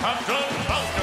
Captain Falcon.